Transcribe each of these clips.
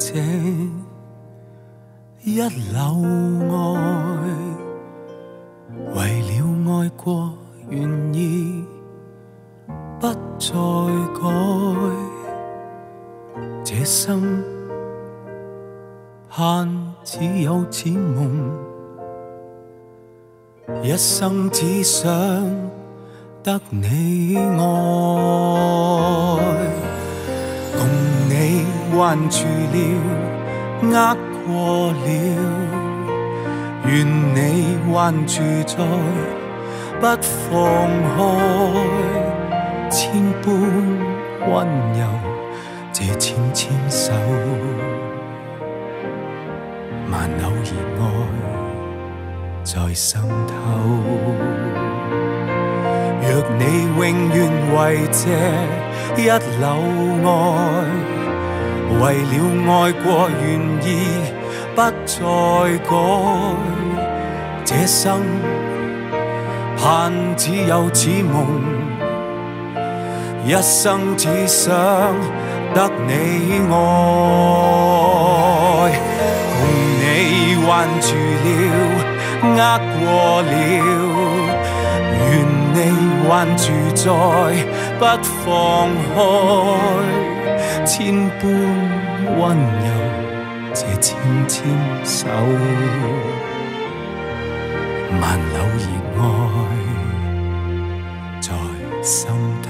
这一缕爱，为了爱过，愿意不再改。这生盼只有此梦，一生只想得你爱，你挽住了，握过了，愿你挽住再不放开，千般温柔，这纤纤手，万偶然爱在心头。若你永远为这一缕爱，为了爱过，愿意不再改。这生盼只有此梦，一生只想得你爱，共你挽住了，握过了。愿你挽住再不放开，千般温柔，这纤纤手，万缕热爱在心头。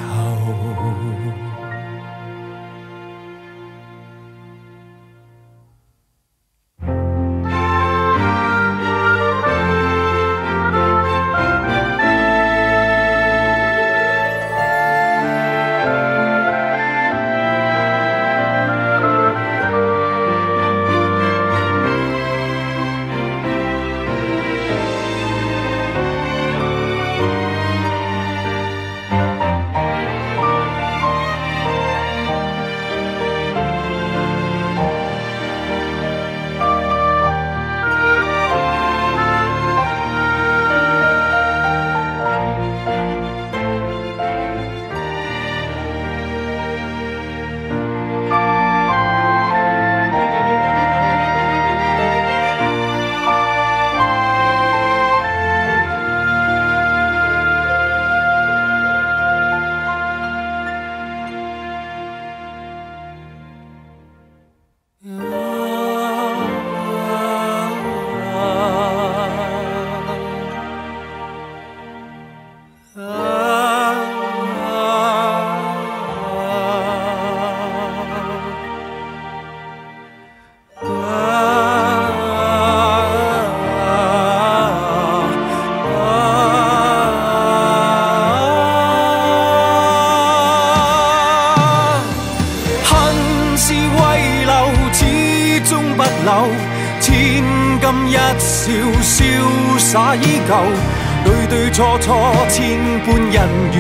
千金一笑，潇洒依旧。对对错错，千般恩怨，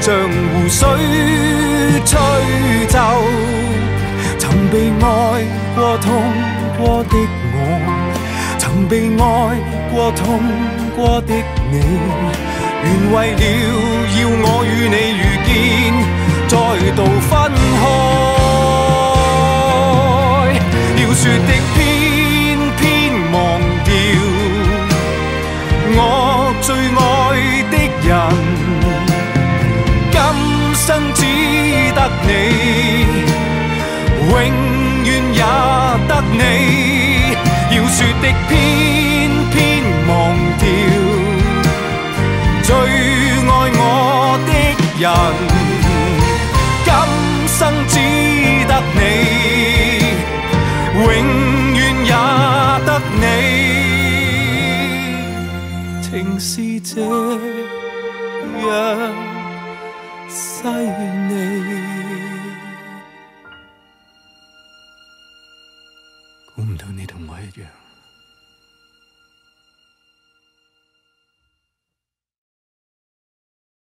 像湖水吹皱。曾被爱过、痛过的我，曾被爱过、痛过的你，原为了要我与你遇见，再度分开。要说的偏偏忘掉，我最爱的人，今生只得你。永遠也得你，要說的偏偏忘掉，最愛我的人，情是这样细腻。估唔到你同我一样。